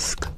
ask.